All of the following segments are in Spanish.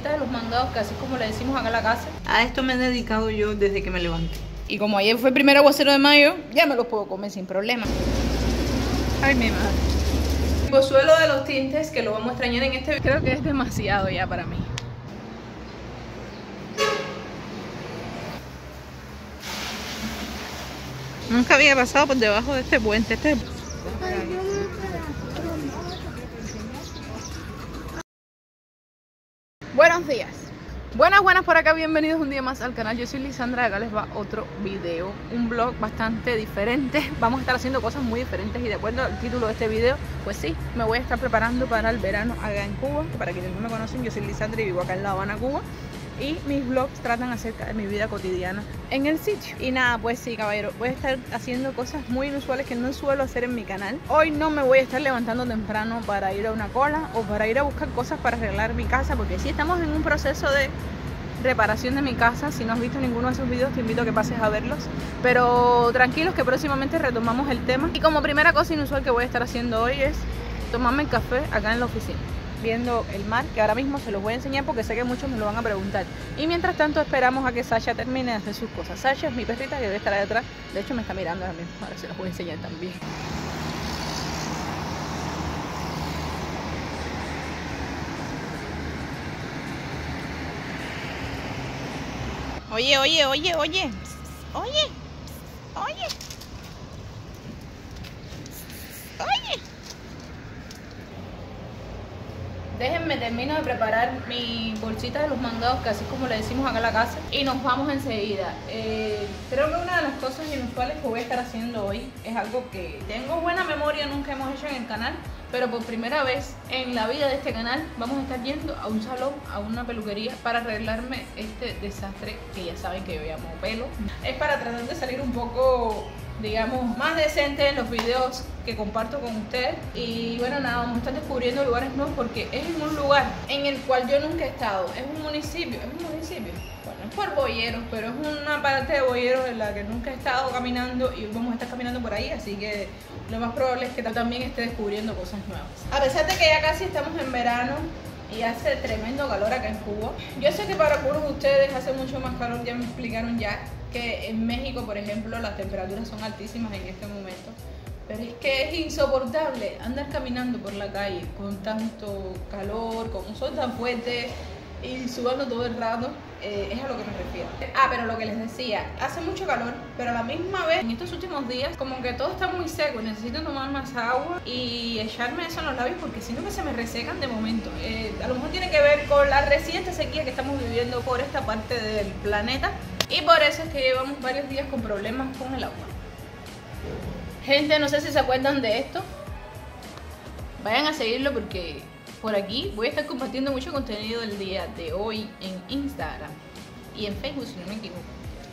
de los mandados, que así como le decimos acá en la casa. A esto me he dedicado yo desde que me levanté. Y como ayer fue el primer aguacero de mayo, ya me los puedo comer sin problema. Ay, mi madre. El pozuelo de los tintes, que lo vamos a extrañar en este creo que es demasiado ya para mí. Nunca había pasado por debajo de este puente. Este... Buenos días. Buenas, buenas por acá, bienvenidos un día más al canal. Yo soy Lisandra, acá les va otro video, un blog bastante diferente. Vamos a estar haciendo cosas muy diferentes y de acuerdo al título de este video, pues sí, me voy a estar preparando para el verano acá en Cuba. Para quienes no me conocen, yo soy Lisandra y vivo acá en La Habana, Cuba y mis vlogs tratan acerca de mi vida cotidiana en el sitio. Y nada, pues sí, caballero, voy a estar haciendo cosas muy inusuales que no suelo hacer en mi canal. Hoy no me voy a estar levantando temprano para ir a una cola o para ir a buscar cosas para arreglar mi casa, porque sí estamos en un proceso de reparación de mi casa. Si no has visto ninguno de esos videos, te invito a que pases a verlos. Pero tranquilos que próximamente retomamos el tema. Y como primera cosa inusual que voy a estar haciendo hoy es tomarme el café acá en la oficina viendo el mar, que ahora mismo se los voy a enseñar porque sé que muchos me lo van a preguntar. Y mientras tanto esperamos a que Sasha termine de hacer sus cosas. Sasha es mi perrita que debe estar ahí atrás. De hecho me está mirando ahora mismo, ahora se los voy a enseñar también. Oye, oye, oye, oye. Oye. Oye. Oye. Déjenme termino de preparar mi bolsita de los mandados, que así como le decimos acá en la casa, y nos vamos enseguida. Eh, creo que una de las cosas inusuales que voy a estar haciendo hoy es algo que tengo buena memoria, nunca hemos hecho en el canal, pero por primera vez en la vida de este canal vamos a estar yendo a un salón, a una peluquería, para arreglarme este desastre que ya saben que yo llamo pelo. Es para tratar de salir un poco digamos, más decente en los videos que comparto con ustedes. Y bueno, nada, vamos a estar descubriendo lugares nuevos porque es en un lugar en el cual yo nunca he estado. Es un municipio, es un municipio. Bueno, es por Boyeros, pero es una parte de Boyeros en la que nunca he estado caminando y vamos a estar caminando por ahí, así que lo más probable es que también esté descubriendo cosas nuevas. A pesar de que ya casi estamos en verano, y hace tremendo calor acá en Cuba. Yo sé que para algunos de ustedes hace mucho más calor, ya me explicaron ya, que en México, por ejemplo, las temperaturas son altísimas en este momento. Pero es que es insoportable andar caminando por la calle con tanto calor, con un sol tan fuerte y sudando todo el rato. Eh, es a lo que me refiero. Ah, pero lo que les decía, hace mucho calor, pero a la misma vez, en estos últimos días, como que todo está muy seco, necesito tomar más agua y echarme eso en los labios porque siento que se me resecan de momento. Eh, a lo mejor tiene que ver con la reciente sequía que estamos viviendo por esta parte del planeta y por eso es que llevamos varios días con problemas con el agua. Gente, no sé si se acuerdan de esto. Vayan a seguirlo porque por aquí voy a estar compartiendo mucho contenido del día de hoy en Instagram y en Facebook si no me equivoco.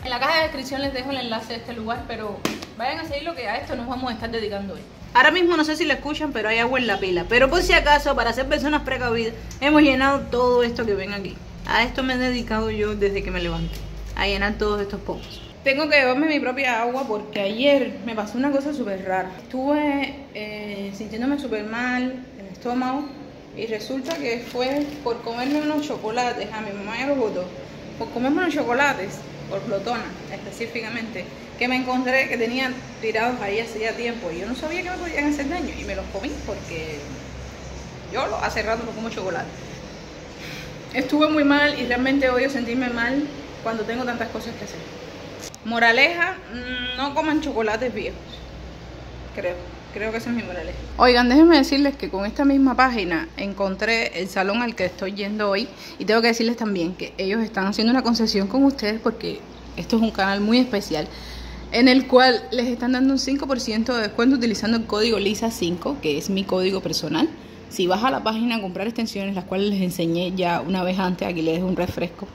En la caja de descripción les dejo el enlace de este lugar, pero vayan a seguirlo que a esto nos vamos a estar dedicando hoy. Ahora mismo no sé si lo escuchan, pero hay agua en la pila. Pero por si acaso, para ser personas precavidas, hemos llenado todo esto que ven aquí. A esto me he dedicado yo desde que me levanté a llenar todos estos pozos. Tengo que llevarme mi propia agua porque ayer me pasó una cosa súper rara. Estuve eh, sintiéndome súper mal, el estómago, y resulta que fue por comerme unos chocolates, a mi mamá ya los botó, por comerme unos chocolates, por flotona específicamente, que me encontré que tenían tirados ahí hacía tiempo y yo no sabía que me podían hacer daño y me los comí porque yo hace rato no como chocolate. Estuve muy mal y realmente odio sentirme mal cuando tengo tantas cosas que hacer. Moraleja, mm, no coman chocolates viejos. Creo, creo que esa es mi moraleja. Oigan, déjenme decirles que con esta misma página encontré el salón al que estoy yendo hoy. Y tengo que decirles también que ellos están haciendo una concesión con ustedes porque esto es un canal muy especial en el cual les están dando un 5% de descuento utilizando el código LISA5, que es mi código personal. Si vas a la página a comprar extensiones, las cuales les enseñé ya una vez antes, aquí les dejo un refresco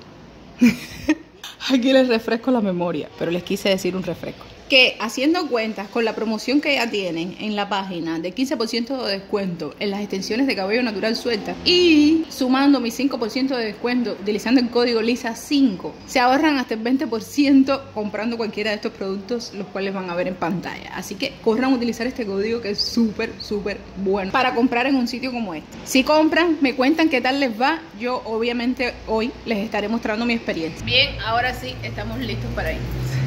Aquí les refresco la memoria, pero les quise decir un refresco. Que haciendo cuentas con la promoción que ya tienen en la página de 15% de descuento en las extensiones de cabello natural suelta y sumando mi 5% de descuento utilizando el código LISA5, se ahorran hasta el 20% comprando cualquiera de estos productos, los cuales van a ver en pantalla. Así que corran a utilizar este código que es súper, súper bueno para comprar en un sitio como este. Si compran, me cuentan qué tal les va. Yo obviamente hoy les estaré mostrando mi experiencia. Bien, ahora sí, estamos listos para ir.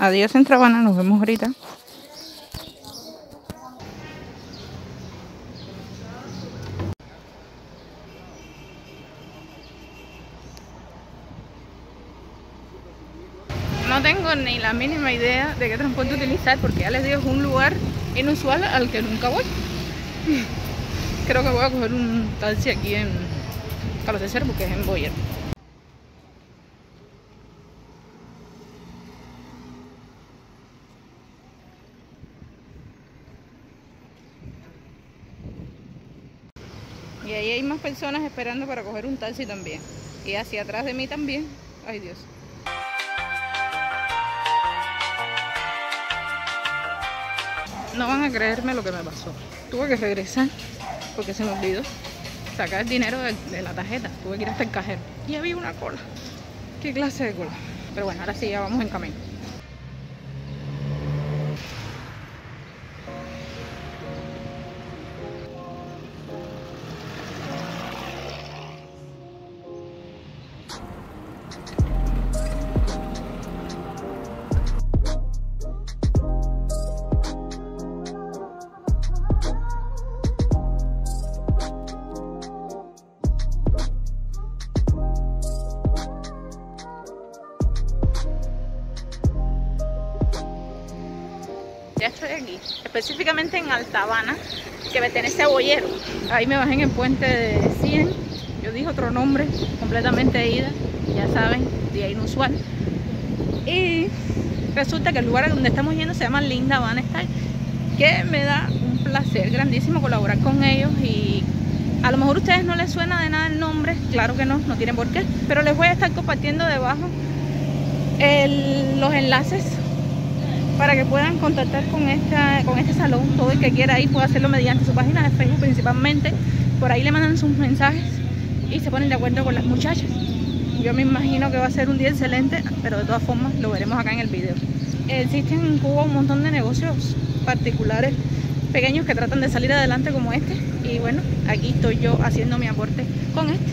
Adiós en Trabana, nos vemos ahorita. No tengo ni la mínima idea de qué transporte utilizar porque ya les digo es un lugar inusual al que nunca voy. Creo que voy a coger un taxi aquí en Carlos de porque es en Boyer. Y ahí hay más personas esperando para coger un taxi también. Y hacia atrás de mí también. Ay Dios. No van a creerme lo que me pasó. Tuve que regresar porque se me olvidó sacar el dinero de, la tarjeta. Tuve que ir hasta el cajero. Y había una cola. ¿Qué clase de cola? Pero bueno, ahora sí, ya vamos en camino. Ya estoy aquí, específicamente en Altabana, que pertenece a Boyero. Ahí me bajé en el puente de 100, yo dije otro nombre, completamente ida, ya saben, día inusual. Y resulta que el lugar donde estamos yendo se llama Linda Van Style, que me da un placer grandísimo colaborar con ellos y a lo mejor a ustedes no les suena de nada el nombre, claro que no, no tienen por qué, pero les voy a estar compartiendo debajo los enlaces para que puedan contactar con, esta, con este salón. Todo el que quiera ir puede hacerlo mediante su página de Facebook principalmente. Por ahí le mandan sus mensajes y se ponen de acuerdo con las muchachas. Yo me imagino que va a ser un día excelente, pero de todas formas lo veremos acá en el video. Existen en Cuba un montón de negocios particulares pequeños que tratan de salir adelante como este. Y bueno, aquí estoy yo haciendo mi aporte con este.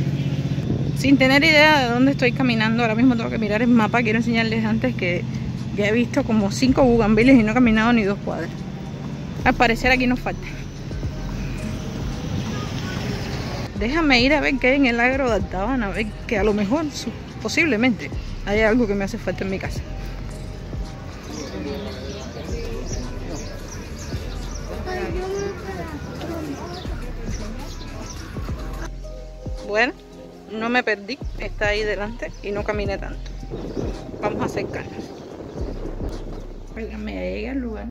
Sin tener idea de dónde estoy caminando, ahora mismo tengo que mirar el mapa. Quiero enseñarles antes que ya he visto como cinco bugambiles y no he caminado ni dos cuadras. Al parecer aquí nos falta. Déjame ir a ver qué hay en el agro de Altabana, a ver que a lo mejor, posiblemente, hay algo que me hace falta en mi casa. Bueno, no me perdí, está ahí delante y no caminé tanto. Vamos a acercarnos. Óigame, ya llegué al lugar.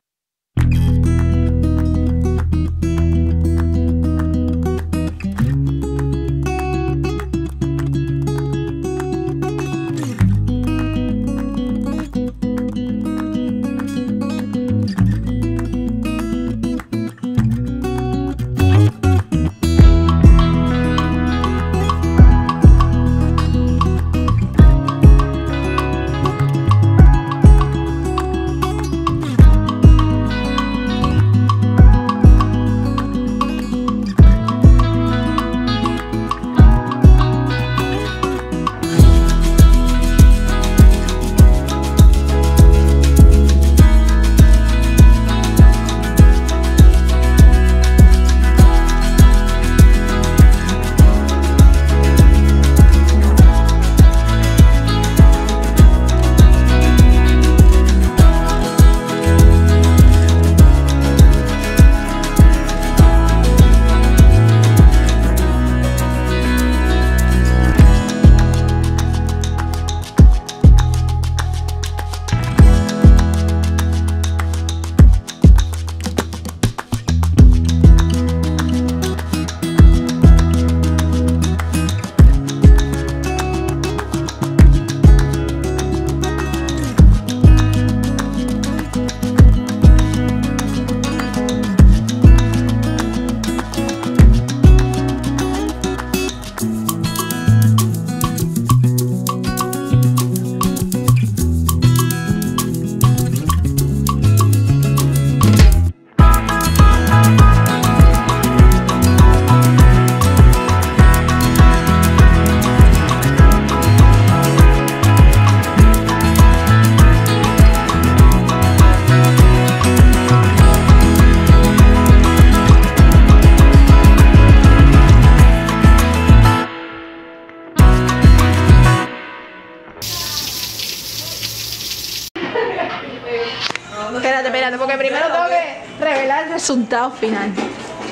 Resultado final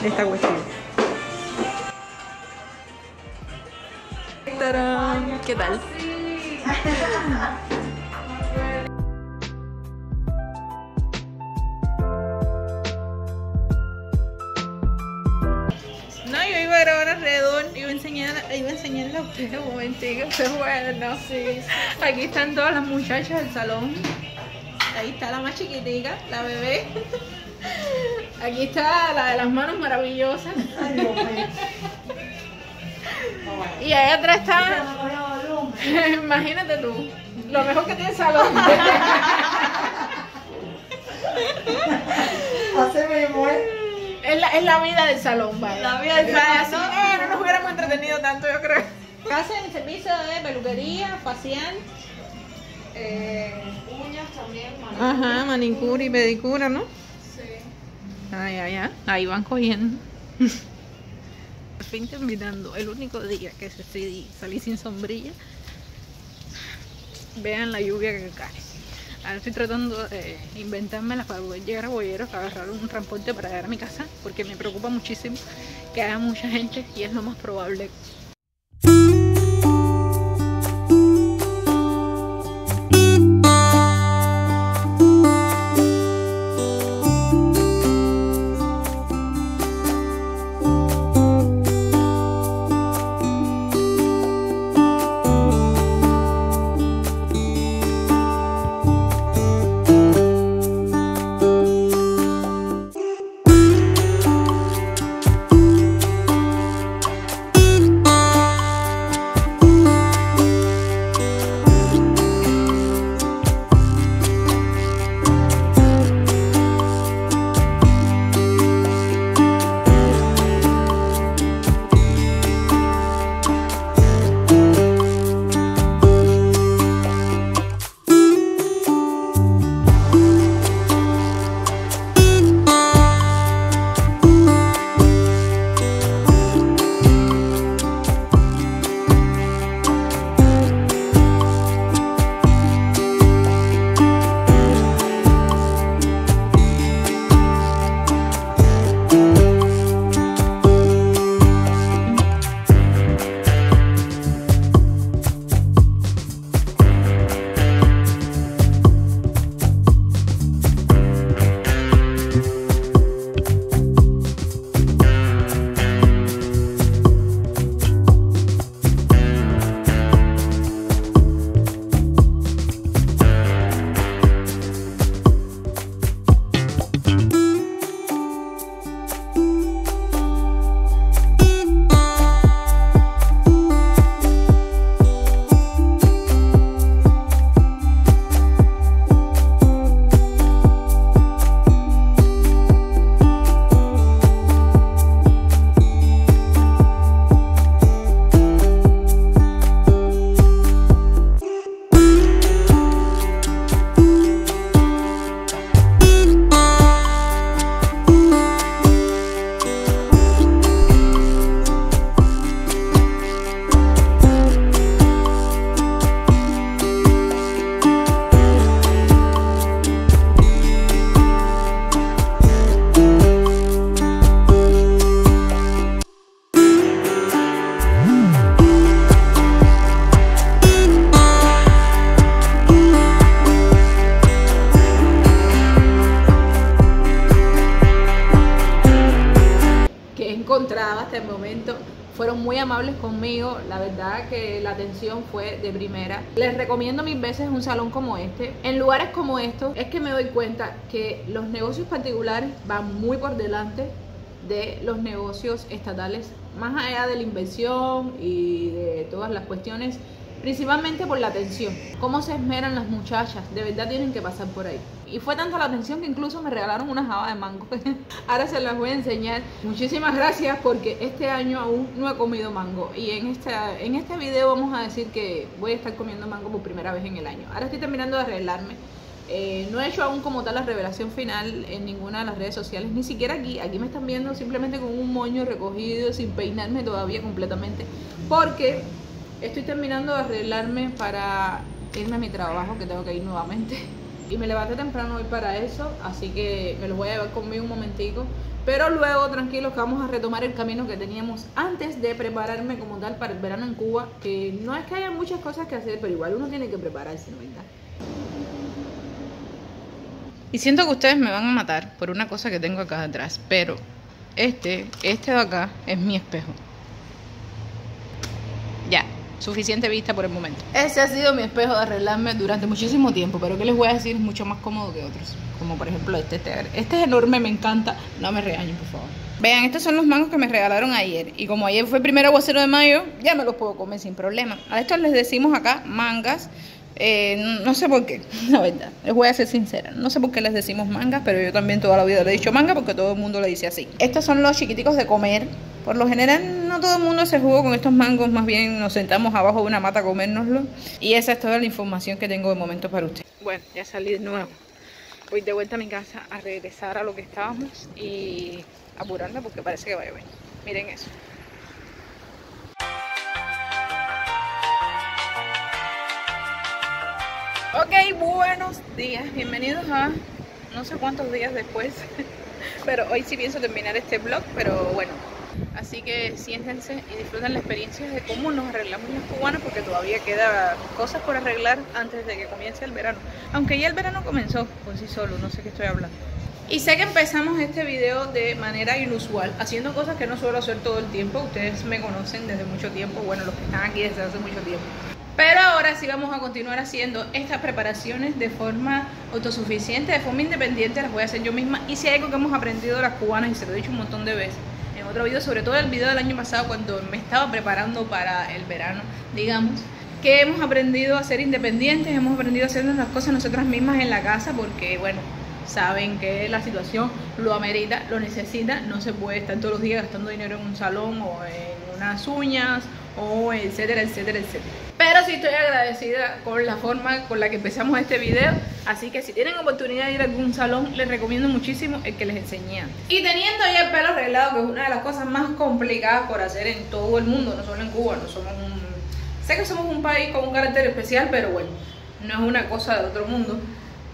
de esta cuestión. ¡Tarán! ¿Qué tal? No, yo iba a grabar alrededor, iba a enseñar, iba a enseñarle a ustedes un momentico, pero bueno, sí. Aquí están todas las muchachas del salón. Ahí está la más chiquitica, la bebé. Aquí está la de las manos maravillosas. Y ahí atrás está. Imagínate tú. Lo mejor que tiene el salón. Es la, es la vida del salón, vaya. La vida del salón. eh, no nos hubiéramos entretenido tanto, yo creo. Hacen servicio de peluquería, facial. Eh, Uñas también, Ajá, manicura y pedicura, ¿no? Ay, ay, ay. Ahí van cogiendo. Por fin terminando. El único día que decidí salir sin sombrilla. Vean la lluvia que cae. Ahora estoy tratando de inventármelas para poder llegar a Boyeros, agarrar un transporte para llegar a mi casa, porque me preocupa muchísimo que haya mucha gente y es lo más probable. Veces un salón como este. En lugares como estos es que me doy cuenta que los negocios particulares van muy por delante de los negocios estatales, más allá de la inversión y de todas las cuestiones, principalmente por la atención. Cómo se esmeran las muchachas, de verdad tienen que pasar por ahí. Y fue tanta la atención que incluso me regalaron una java de mango. Ahora se las voy a enseñar. Muchísimas gracias porque este año aún no he comido mango. Y en, esta, en este video vamos a decir que voy a estar comiendo mango por primera vez en el año. Ahora estoy terminando de arreglarme. Eh, no he hecho aún como tal la revelación final en ninguna de las redes sociales, ni siquiera aquí. Aquí me están viendo simplemente con un moño recogido, sin peinarme todavía completamente. Porque estoy terminando de arreglarme para irme a mi trabajo, que tengo que ir nuevamente. y me levanté temprano hoy para eso, así que me los voy a llevar conmigo un momentico. Pero luego, tranquilos, que vamos a retomar el camino que teníamos antes de prepararme como tal para el verano en Cuba, que no es que haya muchas cosas que hacer, pero igual uno tiene que prepararse, ¿no verdad? Y siento que ustedes me van a matar por una cosa que tengo acá atrás, pero este, este de acá es mi espejo. Suficiente vista por el momento. Ese ha sido mi espejo de arreglarme durante muchísimo tiempo, pero que les voy a decir es mucho más cómodo que otros. Como por ejemplo este, este, este es enorme, me encanta. No me regañen, por favor. Vean, estos son los mangos que me regalaron ayer. Y como ayer fue el primer aguacero de mayo, ya me los puedo comer sin problema. A estos les decimos acá mangas. Eh, no sé por qué, la verdad. Les voy a ser sincera. No sé por qué les decimos mangas, pero yo también toda la vida le he dicho manga porque todo el mundo le dice así. Estos son los chiquiticos de comer. Por lo general, no todo el mundo se jugó con estos mangos. Más bien nos sentamos abajo de una mata a comérnoslo. Y esa es toda la información que tengo de momento para usted. Bueno, ya salí de nuevo. Voy de vuelta a mi casa a regresar a lo que estábamos y apurarme porque parece que va a llover. Miren eso. Ok, buenos días, bienvenidos a no sé cuántos días después, pero hoy sí pienso terminar este vlog, pero bueno, así que siéntense y disfruten la experiencia de cómo nos arreglamos los cubanos porque todavía queda cosas por arreglar antes de que comience el verano, aunque ya el verano comenzó por sí solo, no sé qué estoy hablando. Y sé que empezamos este video de manera inusual, haciendo cosas que no suelo hacer todo el tiempo. Ustedes me conocen desde mucho tiempo, bueno, los que están aquí desde hace mucho tiempo. Pero ahora sí vamos a continuar haciendo estas preparaciones de forma autosuficiente, de forma independiente, las voy a hacer yo misma. Y si hay algo que hemos aprendido las cubanas, y se lo he dicho un montón de veces otro video, sobre todo el video del año pasado cuando me estaba preparando para el verano, digamos, que hemos aprendido a ser independientes, hemos aprendido a hacer las cosas nosotras mismas en la casa, porque bueno, saben que la situación lo amerita, lo necesita, no se puede estar todos los días gastando dinero en un salón o en unas uñas o etcétera, etcétera, etcétera. Pero sí estoy agradecida con la forma con la que empezamos este video, así que si tienen oportunidad de ir a algún salón, les recomiendo muchísimo el que les enseñé antes. Y teniendo ya el pelo arreglado, que es una de las cosas más complicadas por hacer en todo el mundo, no solo en Cuba, no somos un... Sé que somos un país con un carácter especial, pero bueno, no es una cosa de otro mundo.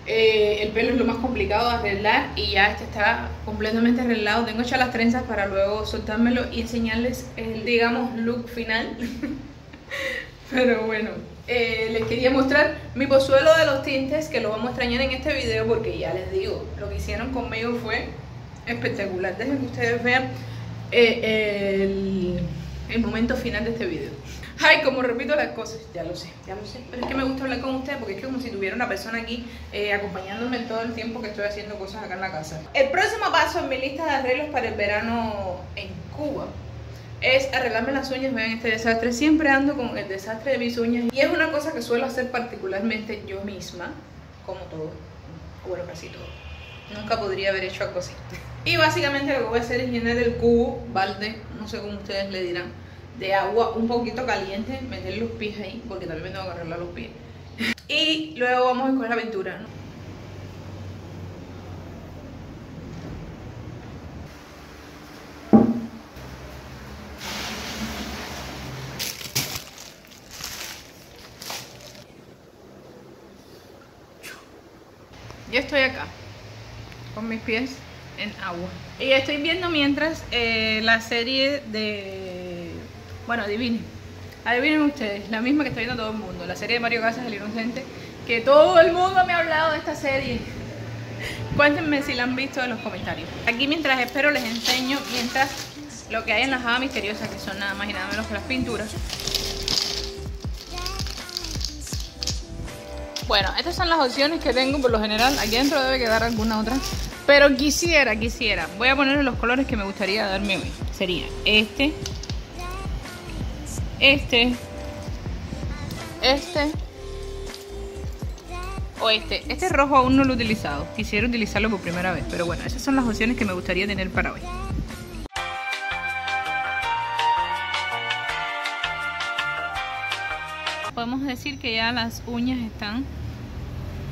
Eh, el pelo es lo más complicado de arreglar y ya este está completamente arreglado. Tengo hechas las trenzas para luego soltármelo y enseñarles el, digamos, look final. Pero bueno, eh, les quería mostrar mi pozuelo de los tintes, que lo vamos a extrañar en este video porque ya les digo, lo que hicieron conmigo fue espectacular. Dejen que ustedes vean eh, el, el momento final de este video. Ay, como repito las cosas, ya lo sé, ya lo sé. Pero es que me gusta hablar con ustedes porque es como si tuviera una persona aquí eh, acompañándome todo el tiempo que estoy haciendo cosas acá en la casa. El próximo paso en mi lista de arreglos para el verano en Cuba es arreglarme las uñas. Vean este desastre, siempre ando con el desastre de mis uñas. Y es una cosa que suelo hacer particularmente yo misma, como todo, bueno, casi todo. Nunca podría haber hecho algo así. Y básicamente lo que voy a hacer es llenar el cubo, balde, no sé cómo ustedes le dirán de agua un poquito caliente, meter los pies ahí, porque también me tengo que arreglar los pies. Y luego vamos a escoger la aventura, ¿no? Yo estoy acá, con pies en agua. Y estoy viendo mientras eh, la serie de... Bueno, adivinen. Adivinen ustedes, la misma que está viendo todo el mundo. La serie de Mario Casas, El Inocente. Que todo el mundo me ha hablado de esta serie. Cuéntenme si la han visto en los comentarios. Aquí mientras espero les enseño mientras lo que hay en la java misteriosa, que son nada más y nada menos que las pinturas. Bueno, estas son las opciones que tengo por lo general. Aquí dentro debe quedar alguna otra. Pero quisiera, quisiera. Voy a ponerle los colores que me gustaría darme hoy. Sería este. Este. Este. O este. Este rojo aún no lo he utilizado. Quisiera utilizarlo por primera vez. Pero bueno, esas son las opciones que me gustaría tener para hoy. Podemos decir que ya las uñas están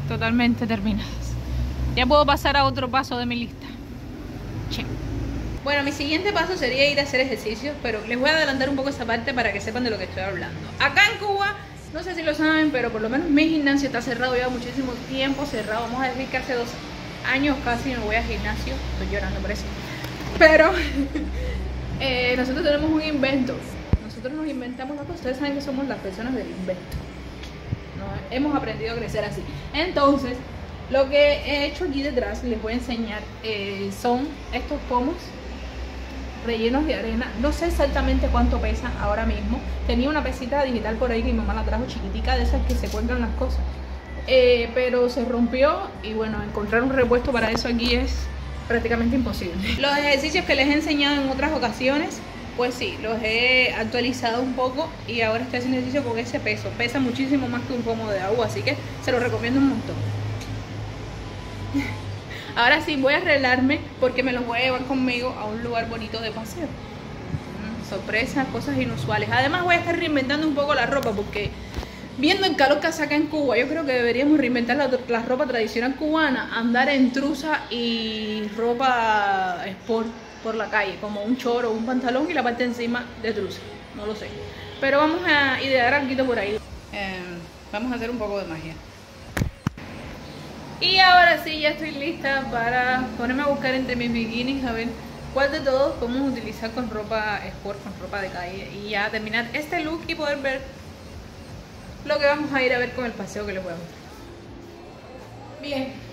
totalmente terminadas. Ya puedo pasar a otro paso de mi lista. Che. Bueno, mi siguiente paso sería ir a hacer ejercicios, pero les voy a adelantar un poco esa parte para que sepan de lo que estoy hablando. Acá en Cuba No sé si lo saben, pero por lo menos mi gimnasio está cerrado ya muchísimo tiempo cerrado. Vamos a decir que hace dos años casi no voy al gimnasio. Estoy llorando por eso. Pero eh, nosotros tenemos un invento. Nosotros nos inventamos las cosas. Ustedes saben que somos las personas del invento. Hemos aprendido a crecer así. Entonces, lo que he hecho aquí detrás, les voy a enseñar, eh, son estos pomos rellenos de arena. No sé exactamente cuánto pesan ahora mismo. Tenía una pesita digital por ahí que mi mamá la trajo chiquitica de esas que se cuelgan las cosas. Eh, pero se rompió y bueno, encontrar un repuesto para eso aquí es prácticamente imposible. Los ejercicios que les he enseñado en otras ocasiones, pues sí, los he actualizado un poco y ahora estoy haciendo ejercicio con ese peso. Pesa muchísimo más que un pomo de agua, así que se lo recomiendo un montón. Ahora sí voy a arreglarme porque me los voy a llevar conmigo a un lugar bonito de paseo. Mm, sorpresas, cosas inusuales. Además voy a estar reinventando un poco la ropa porque viendo el calor que hace en Cuba, yo creo que deberíamos reinventar la, ropa tradicional cubana, andar en trusa y ropa sport por la calle, como un choro, un pantalón y la parte encima de trusa. No lo sé. Pero vamos a idear algo por ahí. Eh, vamos a hacer un poco de magia. Y ahora sí, ya estoy lista para ponerme a buscar entre mis bikinis a ver cuál de todos podemos utilizar con ropa sport, con ropa de calle y ya terminar este look y poder ver lo que vamos a ir a ver con el paseo que les voy a mostrar. Bien.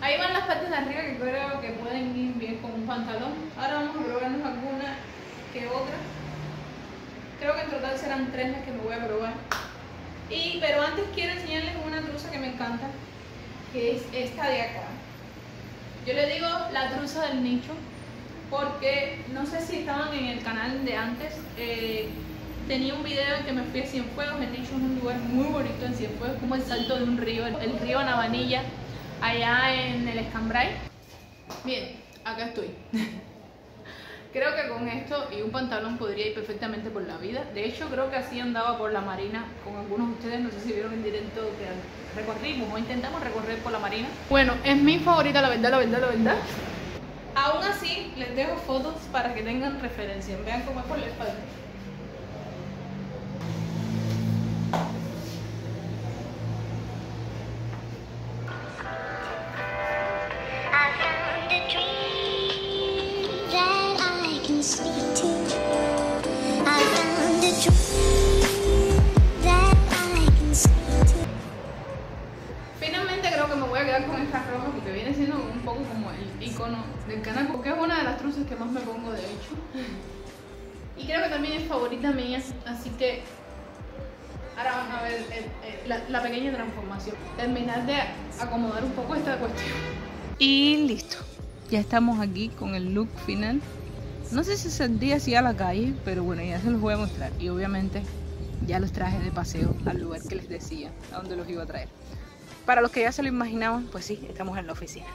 Ahí van las partes de arriba que creo que pueden ir bien con un pantalón. Ahora vamos a probarnos alguna que otra. Creo que en total serán tres las que me voy a probar. Y, pero antes quiero enseñarles una truza que me encanta, que es esta de acá. Yo le digo la truza del nicho, porque no sé si estaban en el canal de antes, eh, tenía un video en que me fui a Cienfuegos, el nicho es un lugar muy bonito en Cienfuegos, como el salto de un río, el, río Navanilla, allá en el Escambray. Bien, acá estoy. Creo que con esto y un pantalón podría ir perfectamente por la vida. De hecho, creo que así andaba por la marina con algunos de ustedes. No sé si vieron en directo que recorrimos o intentamos recorrer por la marina. Bueno, es mi favorita, la verdad, la verdad, la verdad. Aún así, les dejo fotos para que tengan referencia. Vean cómo es por la espalda. Así que ahora van a ver la, la pequeña transformación terminar de acomodar un poco esta cuestión y listo ya estamos aquí con el look final no sé si saldría así a la calle, pero bueno, ya se los voy a mostrar. Y obviamente ya los traje de paseo al lugar que les decía, a donde los iba a traer. Para los que ya se lo imaginaban, pues sí, estamos en la oficina.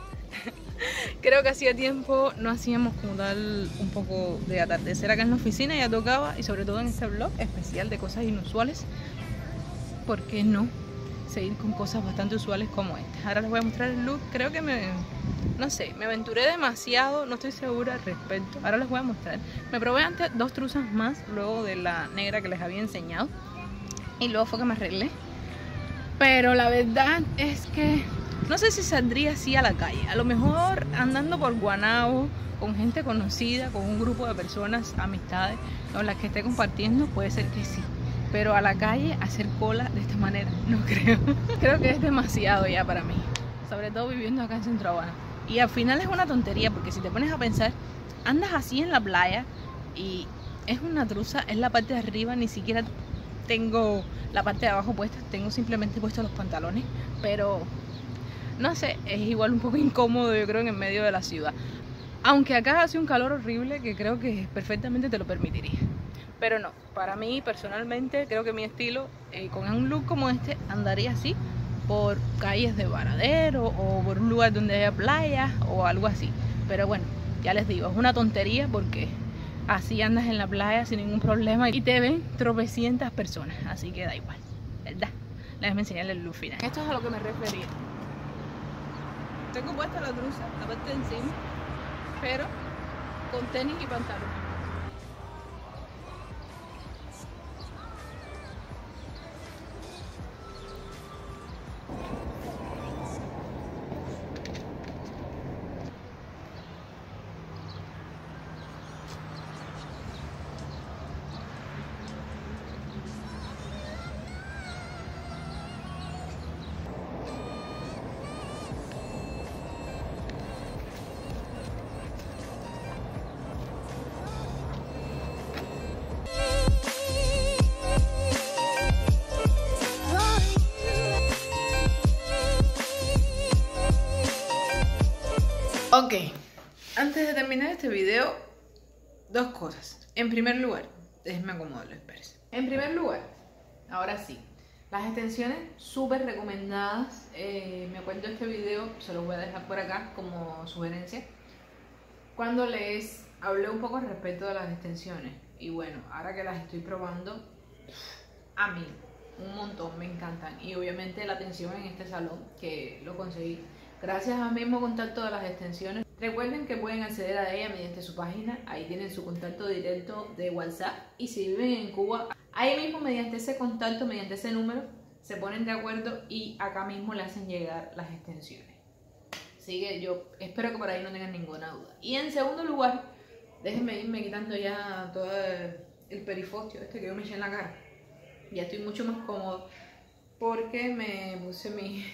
Creo que hacía tiempo no hacíamos como tal un poco de atardecer acá en la oficina, ya tocaba, y sobre todo en este blog especial de cosas inusuales, ¿por qué no? seguir con cosas bastante usuales como este. Ahora les voy a mostrar el look, creo que me, no sé, me aventuré demasiado, no estoy segura al respecto. Ahora les voy a mostrar. Me probé antes dos truzas más, luego de la negra que les había enseñado. Y luego fue que me arreglé. Pero la verdad es que no sé si saldría así a la calle. A lo mejor andando por Guanabo, con gente conocida, con un grupo de personas, amistades, con las que esté compartiendo, puede ser que sí pero a la calle hacer cola de esta manera, no creo. creo que es demasiado ya para mí, sobre todo viviendo acá en Centro Habana. Y al final es una tontería, porque si te pones a pensar, andas así en la playa y es una truza, es la parte de arriba, ni siquiera tengo la parte de abajo puesta, tengo simplemente puestos los pantalones, pero no sé, es igual un poco incómodo yo creo en el medio de la ciudad. Aunque acá hace un calor horrible que creo que perfectamente te lo permitiría. Pero no, para mí personalmente creo que mi estilo eh, con un look como este andaría así por calles de Varadero o por un lugar donde haya playa o algo así. Pero bueno, ya les digo, es una tontería porque así andas en la playa sin ningún problema y te ven tropecientas personas, así que da igual, ¿verdad? Les voy a enseñar el look final. Esto es a lo que me refería. Tengo puesta la truza, la parte encima, pero con tenis y pantalón. Antes de terminar este video, dos cosas. En primer lugar, déjenme acomodar los espérense. En primer lugar, ahora sí, las extensiones súper recomendadas. Eh, me acuerdo este video, se los voy a dejar por acá como sugerencia. Cuando les hablé un poco respecto de las extensiones. Y bueno, ahora que las estoy probando, a mí, un montón, me encantan. Y obviamente la atención en este salón, que lo conseguí gracias al mismo contacto de las extensiones. Recuerden que pueden acceder a ella mediante su página, ahí tienen su contacto directo de WhatsApp. Y si viven en Cuba, ahí mismo mediante ese contacto, mediante ese número, se ponen de acuerdo y acá mismo le hacen llegar las extensiones. Así que yo espero que por ahí no tengan ninguna duda. Y en segundo lugar, déjenme irme quitando ya todo el perifostio este que yo me eché en la cara. Ya estoy mucho más cómodo porque me puse mi,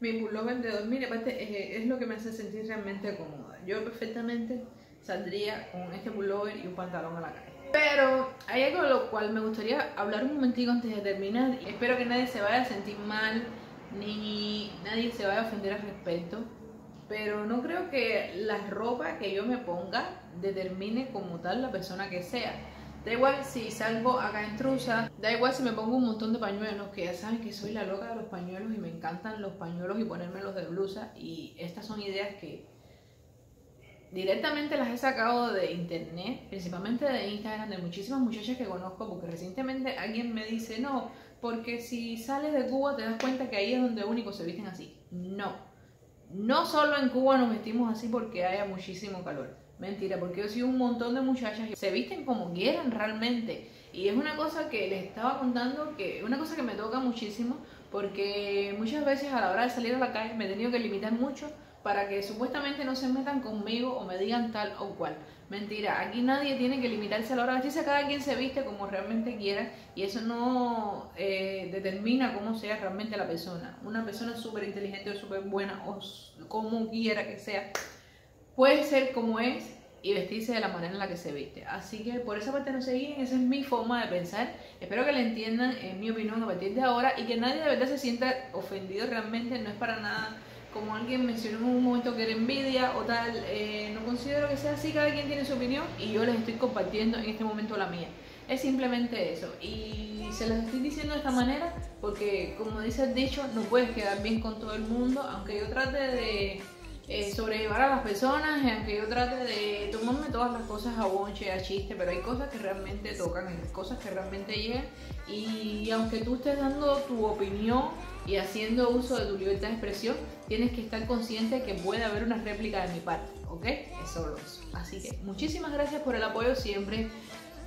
mi pullover de dormir. Aparte, es, lo que me hace sentir realmente cómoda. Yo perfectamente saldría con este pullover y un pantalón a la calle. Pero hay algo de lo cual me gustaría hablar un momentico antes de terminar. Espero que nadie se vaya a sentir mal ni nadie se vaya a ofender al respecto. Pero no creo que la ropa que yo me ponga determine como tal la persona que sea. Da igual si salgo acá en trucha, da igual si me pongo un montón de pañuelos, que ya saben que soy la loca de los pañuelos y me encantan los pañuelos y ponérmelos de blusa. Y estas son ideas que directamente las he sacado de internet, principalmente de Instagram, de muchísimas muchachas que conozco, porque recientemente alguien me dice, no, porque si sales de Cuba te das cuenta que ahí es donde único se visten así. No, no solo en Cuba nos vestimos así porque haya muchísimo calor. Mentira, porque yo sido un montón de muchachas que se visten como quieran realmente. Y es una cosa que les estaba contando, que una cosa que me toca muchísimo, porque muchas veces a la hora de salir a la calle me he tenido que limitar mucho para que supuestamente no se metan conmigo o me digan tal o cual. Mentira, aquí nadie tiene que limitarse a la hora de vestirse, cada quien se viste como realmente quiera y eso no eh, determina cómo sea realmente la persona. Una persona súper inteligente o súper buena o como quiera que sea, puede ser como es y vestirse de la manera en la que se viste. Así que por esa parte no se guíen, esa es mi forma de pensar. Espero que la entiendan, en mi opinión, a partir de ahora y que nadie de verdad se sienta ofendido realmente, no es para nada como alguien mencionó en un momento que era envidia o tal, eh, no considero que sea así, cada quien tiene su opinión y yo les estoy compartiendo en este momento la mía. Es simplemente eso y se los estoy diciendo de esta manera porque como dice el dicho, no puedes quedar bien con todo el mundo, aunque yo trate de eh, sobrellevar a las personas, aunque yo trate de tomarme todas las cosas a bonche, a chiste, pero hay cosas que realmente tocan, hay cosas que realmente llegan y aunque tú estés dando tu opinión y haciendo uso de tu libertad de expresión, tienes que estar consciente que puede haber una réplica de mi parte, ¿ok? Es solo eso. Así que muchísimas gracias por el apoyo siempre.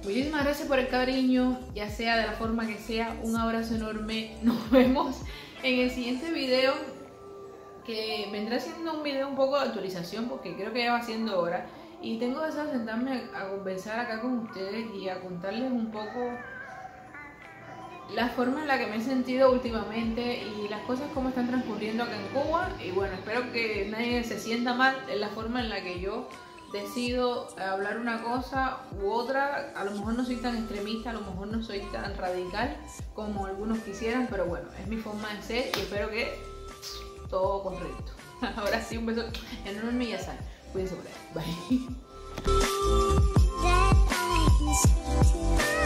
Muchísimas gracias por el cariño, ya sea de la forma que sea. Un abrazo enorme. Nos vemos en el siguiente video que vendrá siendo un video un poco de actualización porque creo que ya va siendo hora. Y tengo deseo de sentarme a conversar acá con ustedes y a contarles un poco la forma en la que me he sentido últimamente y las cosas como están transcurriendo acá en Cuba. Y bueno, espero que nadie se sienta mal en la forma en la que yo decido hablar una cosa u otra. A lo mejor no soy tan extremista, a lo mejor no soy tan radical como algunos quisieran, pero bueno, es mi forma de ser y espero que todo correcto. Ahora sí, un beso enorme y ya. Cuídense por ahí. Bye.